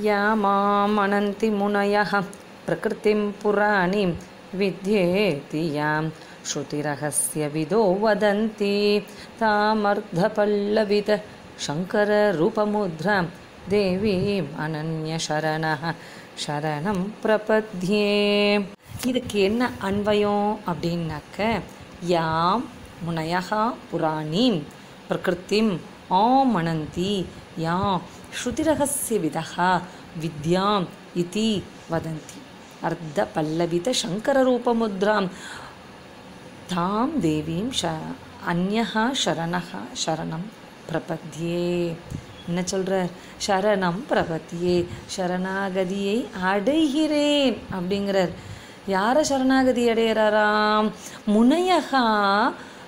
या मामनन्ति मुनयः प्रकृतिं पुराणीं विद्येति यां श्रुतिरहस्यविदो वदन्ति तामर्धपल्लवित शङ्कररूपमुद्रां தேவீம் அனன்யசரணः சரணம் பிரபத்யே இதுக்கு என்ன அன்வயம் அப்படின்னாக்க யாம் முனையகா புராணீம் பிரகிருத்திம் ஆமணந்தி யா ஸ்ருதிரகசிய விதா வித்யாம் இதி வதந்தி அர்த்த பல்லவித சங்கரரூபமுத்ராம் தாம் தேவீம் ஷ அந்யஹா ஷரணா ஷரணம் பிரபத்தியே என்ன சொல்கிறார் ஷரணம் பிரபத்தியே ஷரணாகதியை அடைகிறேன் அப்படிங்கிறார். யாரை சரணாகதி அடைகிறாராம்? முனையகா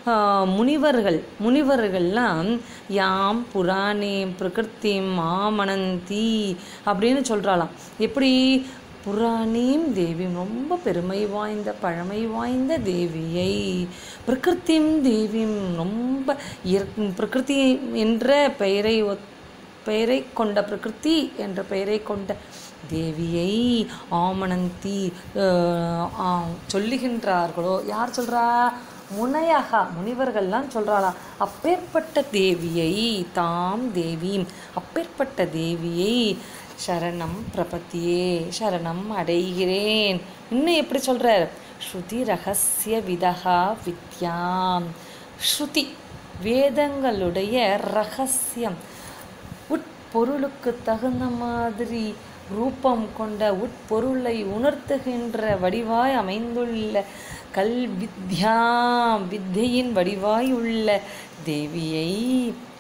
முனிவர்கள் முனிவர்கள்லாம் யாம் புராணே பிரகிருத்திம் மாமணந்தி அப்படின்னு சொல்கிறாளாம் எப்படி? புராணீம் தேவியும் ரொம்ப பெருமை வாய்ந்த பழமை வாய்ந்த தேவியை பிரகிருத்திம் தேவியும் ரொம்ப பிரகிருதி என்ற பெயரை ஒத் பெயரை கொண்ட பிரகிருதி என்ற பெயரை கொண்ட தேவியை ஆமணந்தி சொல்லுகின்றார்களோ? யார் சொல்கிறா முனையகா முனிவர்கள்லாம் சொல்றாளாம் அப்பேற்பட்ட தேவியை தாம் தேவியும் அப்பேற்பட்ட தேவியை சரணம் பிரபத்தியே சரணம் அடைகிறேன். இன்னும் எப்படி சொல்கிறார் ஸ்ருதி ரகசிய விதகா வித்யாம். ஸ்ருதி வேதங்களுடைய ரகசியம். உட்பொருளுக்கு தகுந்த மாதிரி ரூபம் கொண்ட உட்பொருளை உணர்த்துகின்ற வடிவாய் அமைந்துள்ள கல் வித்யாம் வித்தையின் வடிவாய் உள்ள தேவியை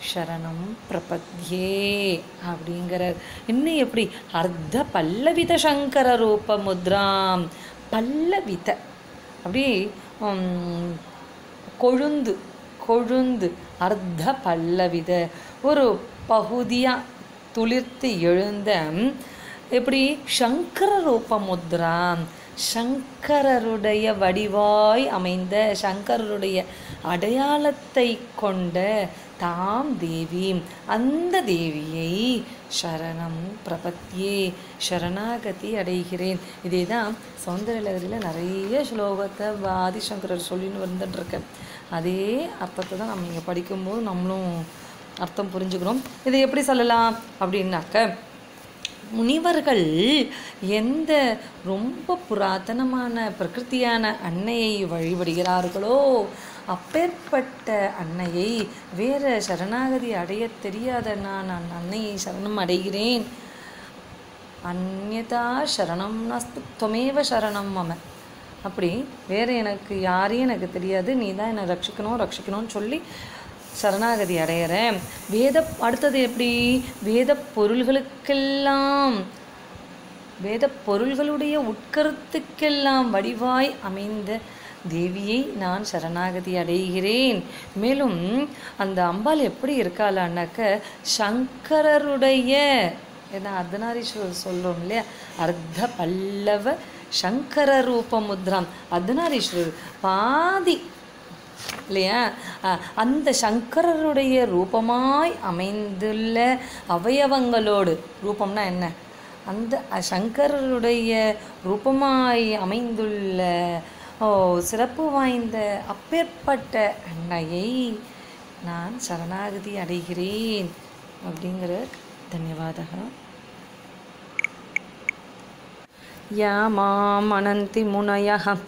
சரணம் பிரபத்யே அப்படிங்கிறார். இன்னும் எப்படி? அர்த்த பல்லவித சங்கர ரூப முத்ராம் பல்லவித. அப்படி உம், கொழுந்து கொழுந்து அர்த்த பல்லவித. ஒரு பகுதியாக துளிர்த்து எழுந்த எப்படி? சங்கர ரூப முத்ரா சங்கரருடைய வடிவாய் அமைந்த சங்கரருடைய அடையாளத்தை கொண்ட தாம் தேவி. அந்த தேவியை சரணம் பிரபத்தியே சரணாகதி அடைகிறேன். இதே தான் சௌந்தரலகரியில் நிறைய ஸ்லோகத்தை ஆதிசங்கரர் சொல்லின்னு வந்துட்டுருக்கேன் அதே அர்த்தத்தை தான் நம்ம இங்கே படிக்கும்போது நம்மளும் அர்த்தம் புரிஞ்சுக்கிறோம். இதை எப்படி சொல்லலாம்? அப்படின்னாக்க முனிவர்கள் எந்த ரொம்ப புராதனமான பிரகிருதியான அன்னையை வழிபடுகிறார்களோ அப்பேற்பட்ட அன்னையை வேற சரணாகதி அடைய தெரியாத நான் அந்த அன்னையை சரணம் அடைகிறேன். அந்நதா சரணம் நாஸ்து தொமேவ சரணம் மம. அப்படி வேற எனக்கு யாரையும் எனக்கு தெரியாது. நீ தான் என்னை ரட்சிக்கணும் ரட்சிக்கணும்னு சொல்லி சரணாகதி அடையிறேன். வேத அடுத்தது எப்படி? வேத பொருள்களுக்கெல்லாம் வேத பொருள்களுடைய உட்கருத்துக்கெல்லாம் வடிவாய் அமைந்த தேவியை நான் சரணாகதி அடைகிறேன். மேலும் அந்த அம்பாள் எப்படி இருக்காளான்னாக்க சங்கரருடைய ஏன்னா அர்த்தநாரீஸ்வரர் சொல்கிறோம் இல்லையா? அர்த்த பல்லவ சங்கர ரூபமுத்ராம் அர்த்தநாரீஸ்வரர் பாதி இல்லையா? அந்த சங்கரருடைய ரூபமாய் அமைந்துள்ள அவயவங்களோடு ரூபம்னா என்ன? அந்த சங்கரருடைய ரூபமாய் அமைந்துள்ள ஓ சிறப்பு வாய்ந்த அப்பேற்பட்ட அன்னையை நான் சரணாகதி அடைகிறேன். அப்படிங்கிற தன்யவாதகம் யா மாம் அனந்தி முனையகம்